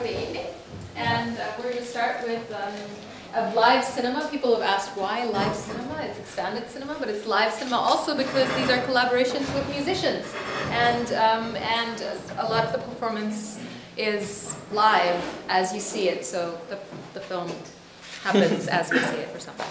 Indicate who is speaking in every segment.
Speaker 1: the evening, and uh, we're going to start with um, live cinema. People have asked why live cinema. It's expanded cinema, but it's live cinema also because these are collaborations with musicians, and um, and a lot of the performance is live as you see it. So the the film happens as we see it, or something.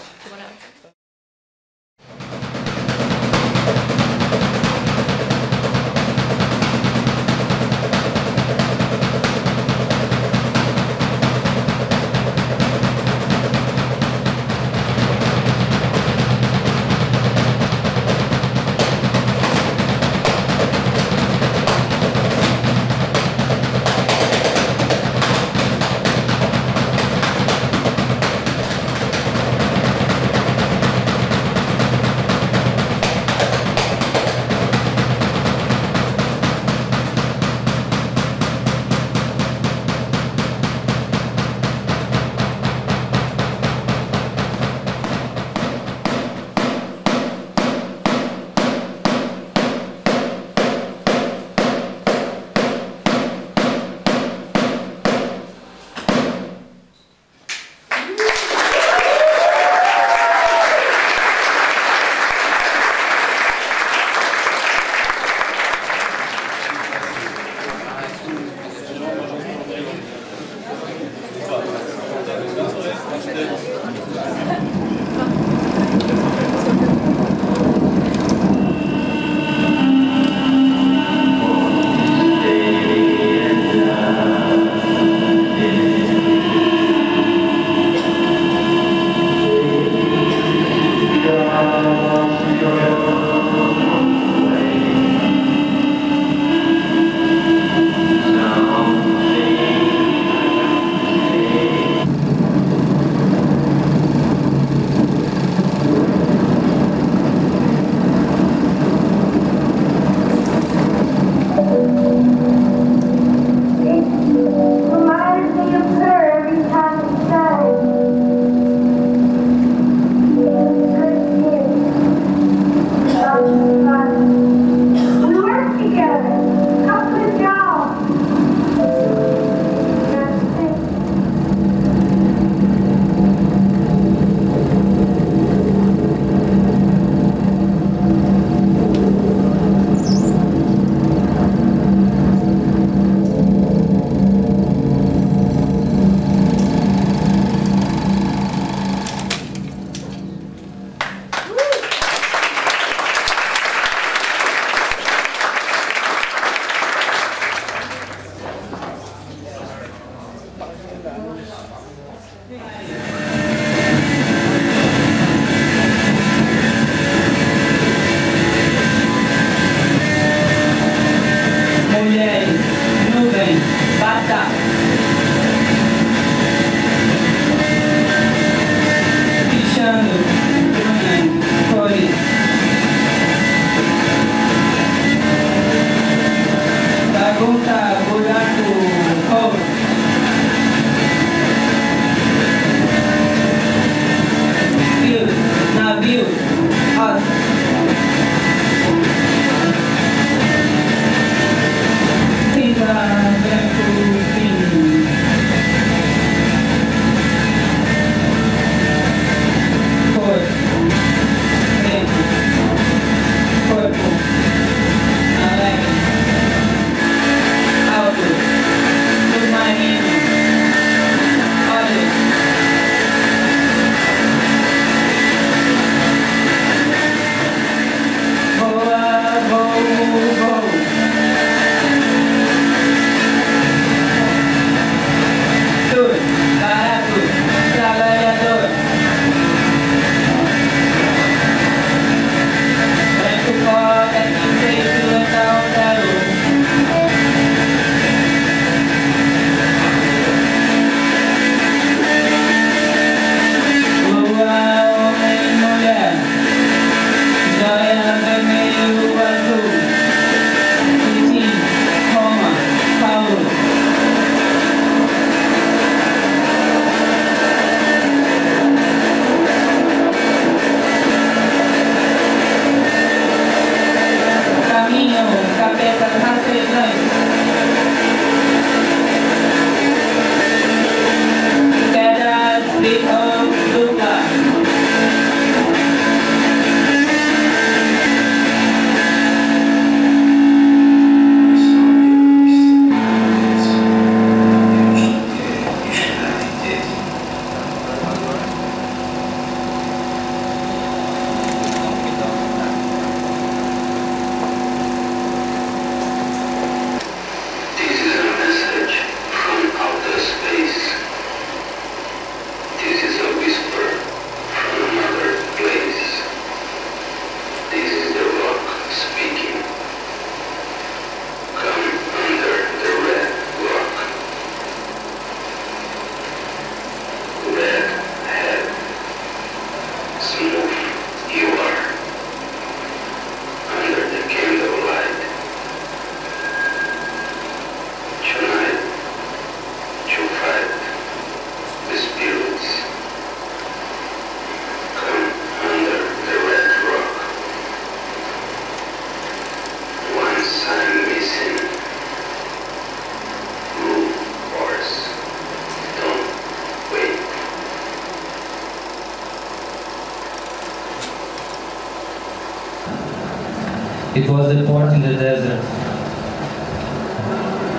Speaker 2: It was a port in the desert.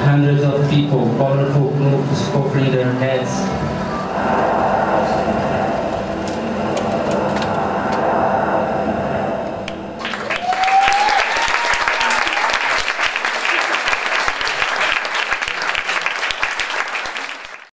Speaker 2: Hundreds of people, colorful clothes covering their heads,